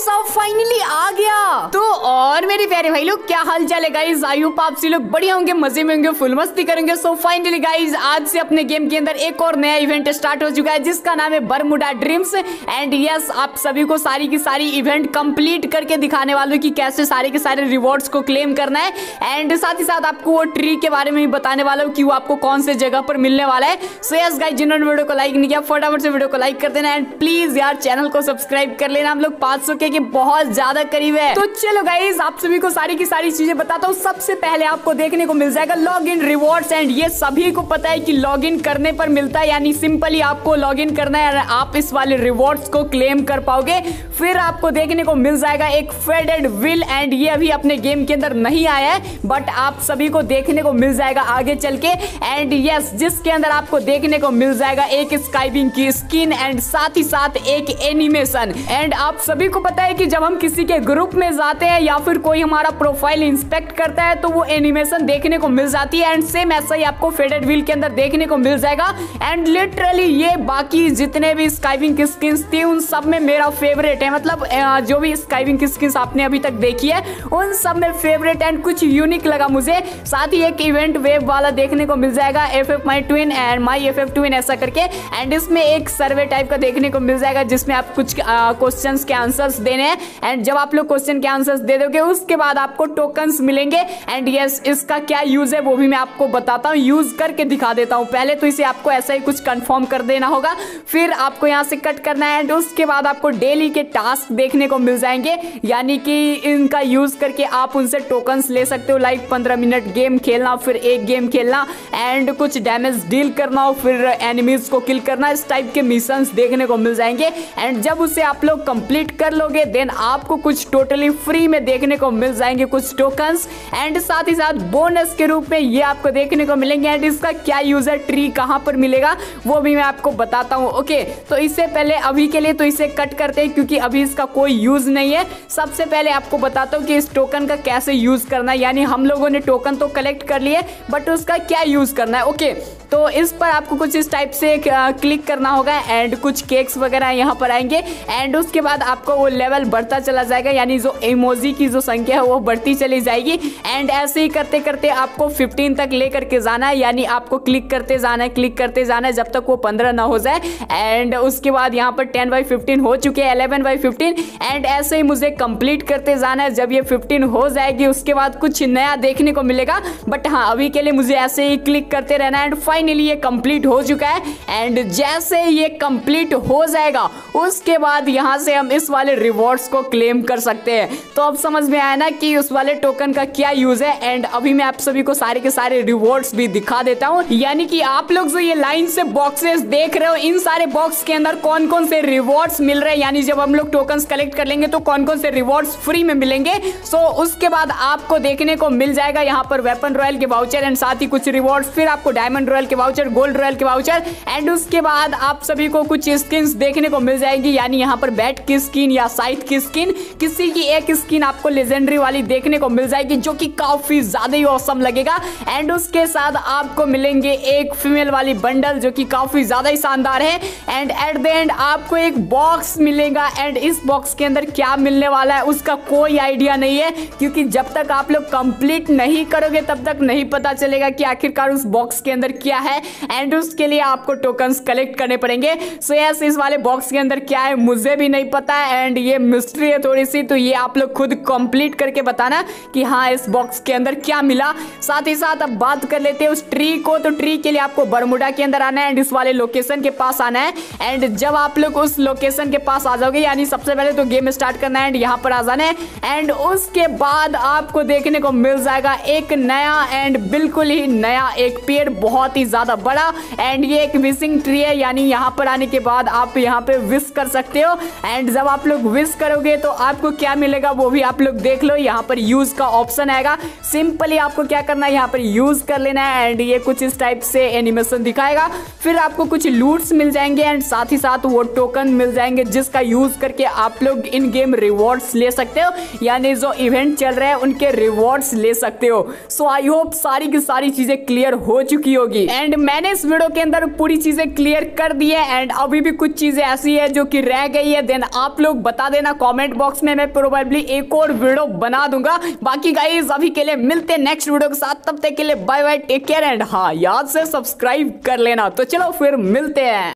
साहब फाइनली आ गया। तो और मेरे प्यारे भाई लोग, क्या हाल चाल है गाइज़ होप आप लोग बढ़िया होंगे, मज़े में होंगे फुल मस्ती करेंगे। सो फाइनली गाइज़ आज से अपने गेम के अंदर एक और नया इवेंट स्टार्ट हो चुका है, जिसका नाम है बरमुडा ड्रीम्स एंड यस आप सभी को सारी की सारी इवेंट कंप्लीट करके दिखाने वालों की कैसे सारे के सारे रिवॉर्ड्स को क्लेम करना है। एंड साथ ही साथ आपको वो ट्री के बारे में भी बताने वाला हूँ कि वो आपको कौन से जगह पर मिलने वाला है। सो यस गाइज़ जिन्होंने वीडियो को लाइक नहीं किया, फटाफट से वीडियो को लाइक कर देना। एंड प्लीज़ यार चैनल को सब्सक्राइब कर लेना। हम लोग पाँच सौ के बहुत ज़्यादा करीब है। तो चलो गाइज़ आप सभी को सारी की सारी चीज़ें बताता हूँ। सबसे पहले आपको देखने को मिल जाएगा लॉग इन रिवॉर्ड एंड ये सभी को पता है कि लॉग इन करने पर मिलता है, यानी सिंपली आपको लॉग इन करना है आप इस वाले रिवॉर्ड्स को क्लेम कर पाओगे। फिर आपको देखने को मिल जाएगा एक फेडेड विल एंड ये अभी अपने गेम के अंदर नहीं आया है बट आप सभी को देखने को मिल जाएगा आगे चल के। एंड यस जिसके अंदर आपको देखने को मिल जाएगा एक स्काइबिंग की स्किन एंड साथ ही साथ एक एनिमेशन एंड आप सभी को पता है कि जब हम किसी के ग्रुप में जाते हैं या फिर कोई हमारा प्रोफ़ाइल इंस्पेक्ट करता है तो वो एनिमेशन देखने को मिल जाती है एंड सेम ऐसा ही आपको फेडेड व्हील के अंदर देखने को मिल जाएगा। एंड लिटरली ये बाकी जितने भी स्काइविंग की स्किन्स थी, उन सब में मेरा फेवरेट है। मतलब जो भी स्काइविंग की स्किन्स आपने अभी तक देखी है, उन सब में फेवरेट एंड कुछ यूनिक लगा मुझे। साथ ही एक इवेंट वेब वाला देखने को मिल जाएगा F F my twin and my F F twin ऐसा करके। एंड इसमें एक सर्वे टाइप का देखने को मिल जाएगा, जिसमें आप कुछ क्वेश्चन के आंसर्स देने हैं। एंड जब आप लोग क्वेश्चन के आंसर्स दे दोगे उसके बाद आपको टोकन्स मिलेंगे। एंड यस इसका क्या यूज़ है, वो भी मैं आपको बताता हूँ। यूज़ करके दिखा देता हूँ। पहले तो इसे आपको ऐसा ही कुछ कंफर्म कर देना होगा। फिर आपको यहाँ से कट करना है। एंड उसके बाद आपको डेली के टास्क देखने को मिल जाएँगे। यानी कि इनका यूज़ करके आप उनसे टोकन्स ले सकते हो। लाइक पंद्रह मिनट गेम खेलना, फिर एक गेम खेलना। एंड कुछ डैमेज डील करना हो फिर एनिमीज को किल करना। इस टाइप के मिशन देखने को मिल जाएँगे। एंड जब उसे आप लोग कंप्लीट कर लोगे देन आपको कुछ टोटली फ्री में देखने को मिल जाएँगे कुछ टोकन्स एंड साथ ही साथ बोनस के रूप में ये आपको देखने को मिलेंगे एंड इसका क्या यूज़र ट्री कहाँ पर मिलेगा, वो भी मैं आपको बताता हूँ ओके तो इससे पहले अभी के लिए तो इसे कट करते हैं क्योंकि अभी इसका कोई यूज़ नहीं है। सबसे पहले आपको बताता हूँ कि इस टोकन का कैसे यूज़ करना है, यानी हम लोगों ने टोकन तो कलेक्ट कर लिए बट उसका क्या यूज़ करना है ओके तो इस पर आपको कुछ इस टाइप से क्लिक करना होगा एंड कुछ केक्स वगैरह यहाँ पर आएँगे एंड उसके बाद आपको वो लेवल बढ़ता चला जाएगा, यानी जो इमोजी की जो संख्या है वो बढ़ती चली जाएगी। एंड ऐसे ही करते करते आपको 15 तक लेकर के जाना है, यानी आपको क्लिक करते जाना है क्लिक करते जाना है, जब तक वो 15 ना हो जाए। एंड उसके बाद यहाँ पर 10 बाई फिफ्टीन हो चुके हैं 11 बाई फिफ्टीन एंड ऐसे ही मुझे कंप्लीट करते जाना है, जब ये 15 हो जाएगी, उसके बाद कुछ नया देखने को मिलेगा। बट हाँ अभी के लिए मुझे ऐसे ही क्लिक करते रहना एंड फाइनली ये कंप्लीट हो चुका है। एंड जैसे ये कंप्लीट हो जाएगा, उसके बाद यहाँ से हम इस वाले रिवॉर्ड्स को क्लेम कर सकते हैं। तो अब समझ में आया ना कि उस वाले टोकन का क्या यूज़ है? एंड अभी मैं आप सभी को सारे के सारे रिवॉर्ड्स भी दिखा देता हूँ। यानी कि आप लोग जो ये लाइन से बॉक्सेस देख रहे हो इन सारे बॉक्स के अंदर कौन कौन से रिवॉर्ड्स मिल रहे हैं? यानी जब हम लोग टोकन कलेक्ट कर लेंगे तो कौन कौन से रिवॉर्ड्स फ्री में मिलेंगे? सो so, उसके बाद आपको देखने को मिल जाएगा यहाँ पर वेपन रॉयल के वाउचर एंड साथ ही कुछ रिवॉर्ड फिर आपको डायमंड रॉयल के वाउचर गोल्ड रॉयल के वाउचर एंड उसके बाद आप सभी को कुछ स्किन देखने को मिल जाएगी। यानी यहाँ पर बैट की स्किन या साइथ की स्किन किसी की एक स्किन आपको लेजेंडरी वाली देखने को मिल जाएगी, जो कि काफ़ी ज़्यादा ही औसम लगेगा। एंड उसके साथ आपको मिलेंगे एक फीमेल वाली बंडल जो कि काफ़ी ज़्यादा ही शानदार है। एंड एट द एंड आपको एक बॉक्स मिलेगा। एंड इस बॉक्स के अंदर क्या मिलने वाला है, उसका कोई आइडिया नहीं है, क्योंकि जब तक आप लोग कंप्लीट नहीं करोगे, तब तक नहीं पता चलेगा कि आखिरकार उस बॉक्स के अंदर क्या है। एंड उसके लिए आपको टोकन्स कलेक्ट करने पड़ेंगे। सो so यस इस वाले बॉक्स के अंदर क्या है, मुझे भी नहीं पता। एंड ये मिस्ट्री है थोड़ी सी तो ये आप लोग खुद कंप्लीट करके बताना कि हाँ इस बॉक्स के अंदर क्या मिला। साथ ही साथ अब बात कर लेते हैं उस ट्री को। तो ट्री के लिए आपको बरमुडा के अंदर आना है एंड इस वाले लोकेशन के पास आना है। एंड जब आप लोग उस लोकेशन के पास आ जाओगे, यानी सबसे पहले तो गेम स्टार्ट करना है एंड यहाँ पर आ जाना है। एंड उसके बाद आपको देखने को मिल जाएगा एक नया एंड बिल्कुल ही नया एक पेड़, बहुत ही ज़्यादा बड़ा। एंड ये एक विशिंग ट्री है, यानी यहाँ पर आने के बाद आप यहाँ पे विश कर सकते हो। एंड जब आप लोग विश करोगे तो आपको क्या मिलेगा, वो भी आप लोग देख लो, यहाँ पर यूज़ का ऑप्शन आएगा। सिंपली आपको क्या करना है, यहाँ पर यूज़ कर लेना है एंड ये कुछ इस टाइप से एनिमेशन दिखाएगा। फिर आपको कुछ लूट्स मिल जाएँगे एंड साथ ही साथ वो टोकन मिल जाएँगे जिसका यूज़ करके आप लोग इन गेम रिवॉर्ड्स ले सकते हो। यानी जो इवेंट चल रहे हैं, उनके रिवॉर्ड्स ले सकते हो। सो आई होप सारी की सारी चीज़ें क्लियर हो चुकी होगी। एंड मैंने इस वीडियो के अंदर पूरी चीज़ें क्लियर कर दी है एंड अभी भी कुछ चीज़ें ऐसी है जो कि रह गई है। देन आप लोग बता देना कमेंट बॉक्स में, मैं प्रोबेबली एक और वीडियो बना दूँगा। बाकी गाइज़ अभी के लिए मिलते हैं नेक्स्ट वीडियो के साथ। तब तक के लिए bye bye take care and हाँ याद से सब्सक्राइब कर लेना। तो चलो फिर मिलते हैं।